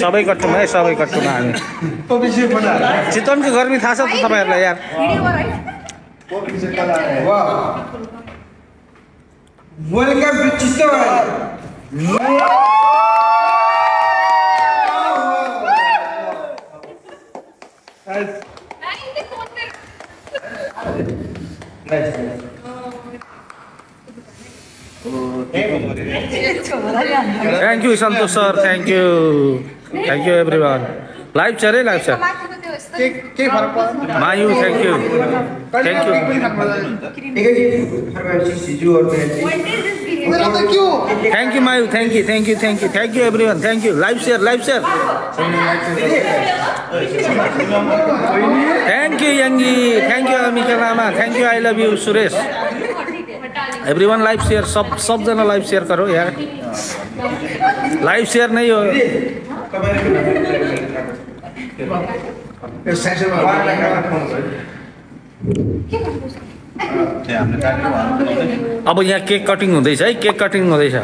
सबै कट्टुमा है सबै कट्टुमा हामी। चितवनको गर्मी थाहा छ त तपाईँहरूलाई यार। To Chitwan thank you Santosh sir thank you thank you every you everyone live live छ Mayu thank you thank you thank you Mayu thank you thank you thank you thank you everyone thank you live share live share thank you Yangi thank you Lama thank you I love you Suresh everyone live share सब सबजना live share करो यार। Live share नहीं हो। अब यहाँ cake cutting हुँदैछ है केक कटिङ हुँदैछ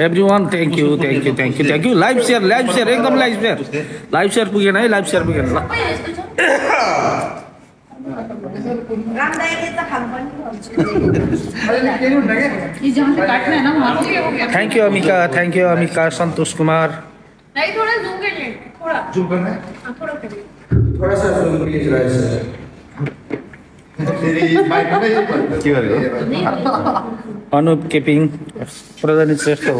everyone thank you thank you thank you thank you live share live share एकदम लाइभ सेयर लाइभ सेयर पुगेन है लाइभ सेयर पुगेन। ल। है thank you Amika thank you Amika Santosh Kumar नहीं थोड़ा जूम कर ले थोड़ा जूम करना है हाँ, थोड़ा करिए थोड़ा सा जूम प्लीज़ राइट सर के गरेको अनुप केपिंग प्रधानी श्रेष्ठ हो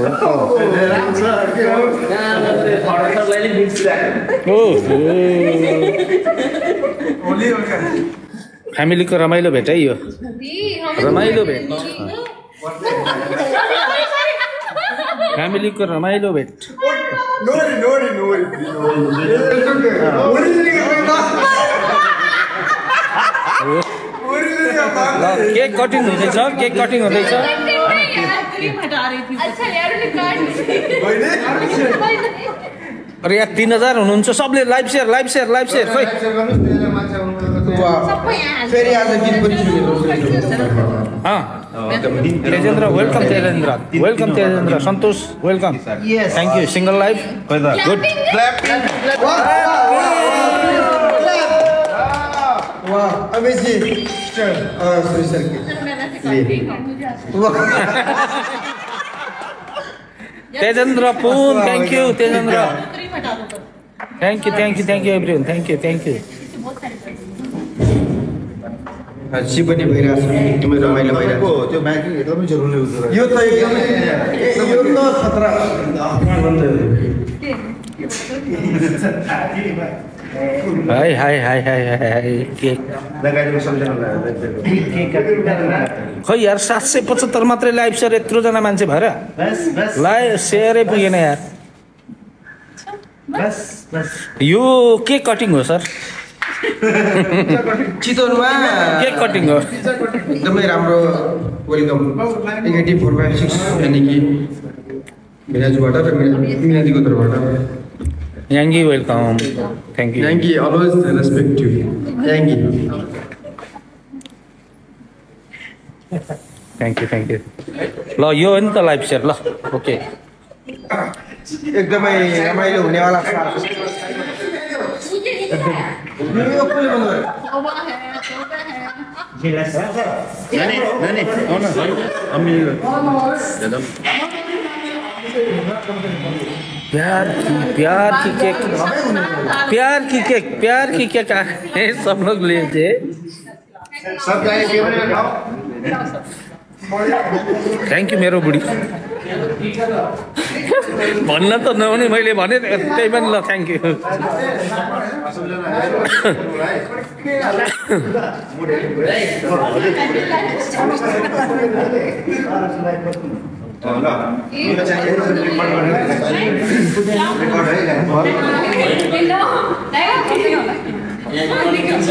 फ्यामिलीको रमाइलो भेट है यो। रमाइलो भेट। फ्यामिलीको रमाइलो भेट। केक कटिङ हुँदैछ केक कटिङ हुँदैछ। अरे यहाँ तिन हजार हुनुहुन्छ सबले live share live share live share. खोइ। फेरि आज गीत पनि सुनेको Tejendra welcome Tejendra welcome Tejendra Santosh welcome thank you single life good amazing sir sorry sir Tejendra Pun thank you Tejendra cream हटा दो तो thank you thank you thank you every thank you thank you हाँसी पनि भइरहेको छ। एकदमै रमाइलो भइरहेको त्यो ब्याङ्किङ एकदमै जरुरी हुन्छ यो त एकदमै यो त खतरा high high high high high सम्झना खै यार सात सय पचहत्तर मात्रै लाइभ सेयर यत्रोजना मान्छे भएर। लाइभ सेयरै पुगेन यार। यो केक कटिङ हो सर चितवनमा केक कटिङ हो। एकदमै राम्रो वेलकम एघार फोर फाइभ सिक्स यानि कि मिनाजुबाट र मिना- मिनाजीको तर्फबाट। Yangi welcome thank you thank you always respect you thank you thank you thank you ल यो हो नि त लाइभ सेयर ल ओके एकदमै रमाइलो हुनेवाला छ। है है प्यार की प्यार की केक प्यार की केक प्यार की केक आए सब लोग लिए थे। थ्याङ्क यू मेरो बुढी। भन्न त नहुने मैले भने त्यही पनि ल थ्याङ्क यू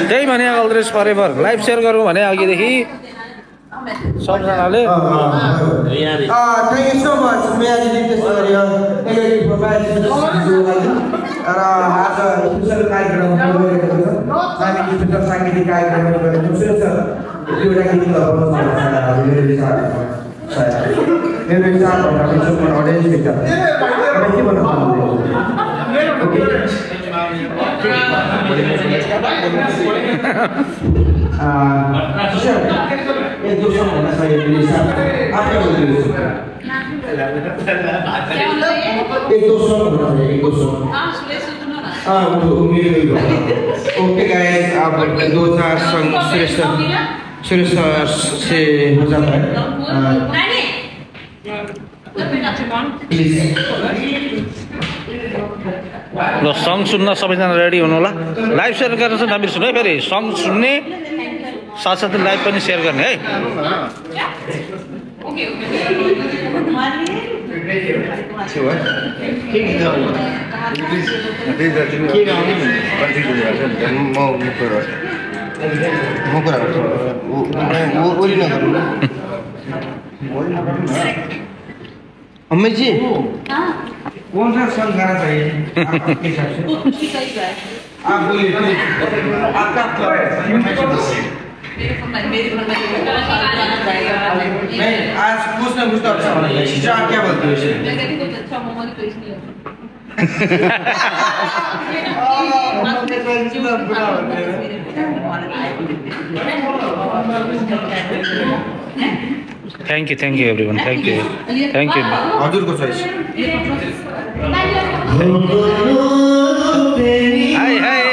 त्यही भने अलरेज फरेभर लाइभ सेयर गरौँ भने अघिदेखि सबजनाले थ्याङ्क यू सो मच र आज स्पेसल कार्यक्रम गरेको छ हामी साङ्गीतिक कार्यक्रम गरेको छ एउटा गीत के भन्नु एक दोस्रो भन्दा आफ्नो एक दोस्रो भन्दा दोस्रो ओके गाइस आप दो चार संग सुरेश सर सुरेश सर से हो जाता है ल सङ्ग सुन्न सबैजना रेडी हुनु होला लाइभ सेयर गरेर चाहिँ नबिर्सनु है फेरि सङ्ग सुन्ने साथसाथै लाइभ पनि सेयर गर्ने है? अम्मै जी हाँ। कौन सा संग गाना चाहिए है आप बोलिए आपका आज कुछ ना अच्छा होना चाहिए शीशा आप क्या बोलते हो इसे मैं कहती कुछ अच्छा मोमो की पेश thank you thank you everyone thank you thank you हजुरको choice hi hi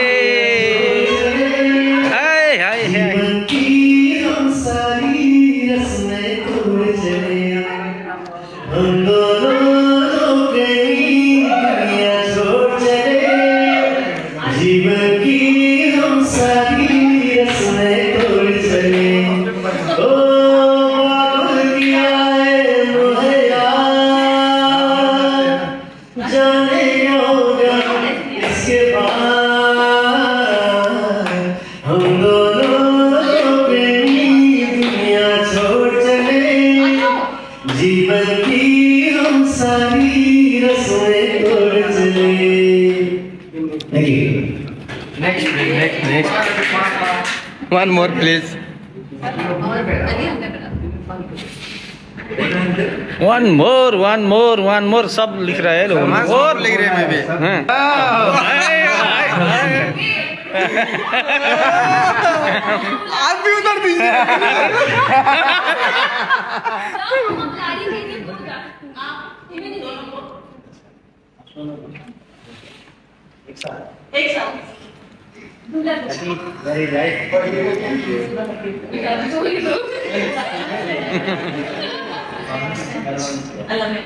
one more please one more one more one more सब लिख रहा है लोग और लिख रहे हैं मैं भी। हाँ। आप भी उधर दीजिए। एक साथ अल्लाह में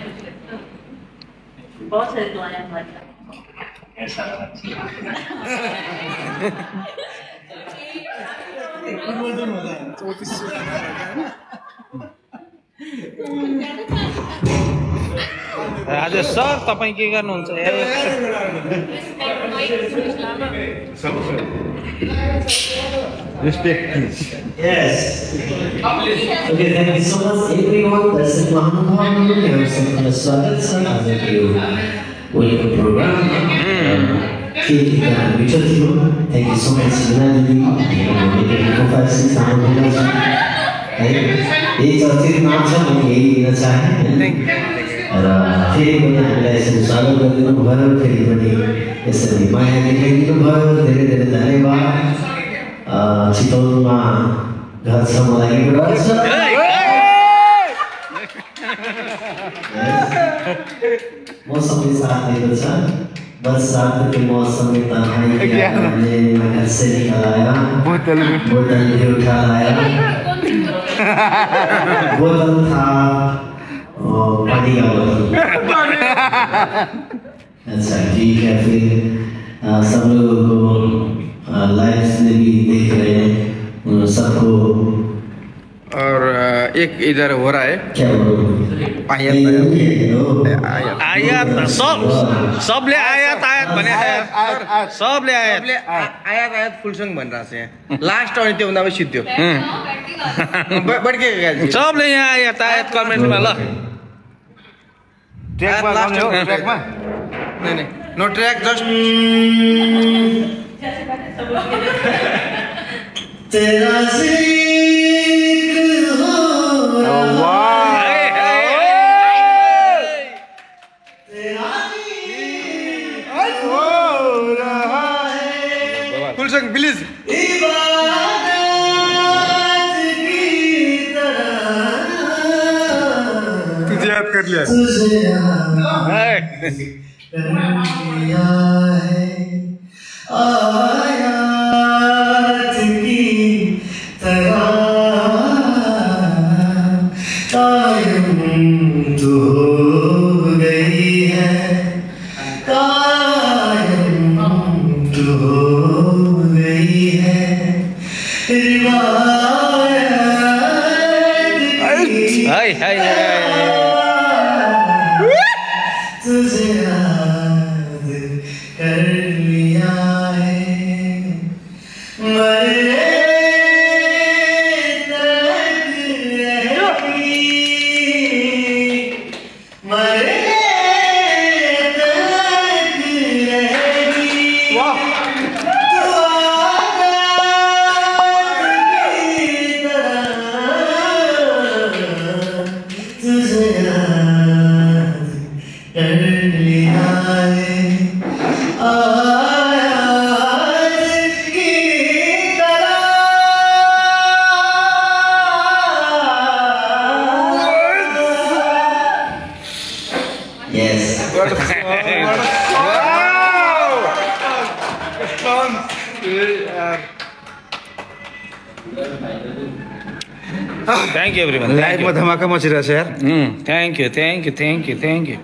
बहुत सारे दुआएं हमारे साथ आज सर तपाईँ के गर्नुहुन्छ ए, respect please Yes. Okay, thank you so much everyone. दर्शक महानुभावहरू यहाँसँग स्वागत छ आजको यो वेलकम प्रोग्राम के भित्र थियो thank you so much Lina दिदी प्रोफाइल सामग्री छ है यही चर्चित नाम छ मैले यही दिन चाहेँ होइन? र फेरि पनि हामीलाई यसरी स्वागत गरिदिनु भयो फेरि पनि यसरी माया देखाइदिनु भयो धेरै धेरै धन्यवाद अ, चितवनमा घर छ मलाई एउटा छ मौसम भी साथ दिएको छ बरसात के मौसम में तन्हाई किया हमने घर से निकल आया बोतल में बोतल भी उठा लाया बोतल था पानी अच्छा ठीक है फिर सब लोगों को लाइव से भी देख रहे हैं सबको। और एक इधर हो रहा है। क्या आयत आयत। आयत आयात सब सबले आयात आयात भने आयात सबले आयात। सबले आ- आयात आयात फुल सङ्ग भनिरहेको छ यहाँ लास्ट अनि त्योभन्दा पनि सिद्धो ब- बड्के गाली। सबले यहाँ आयात आयात कमेन्टमा ल। ट्र्याकमा नै नै नो ट्रैक जस्ट तेरा はいはいはい。थ्याङ्क यू एभ्री वान लाइफमा धमाका मचिरहेछ यार thank you thank you thank you thank you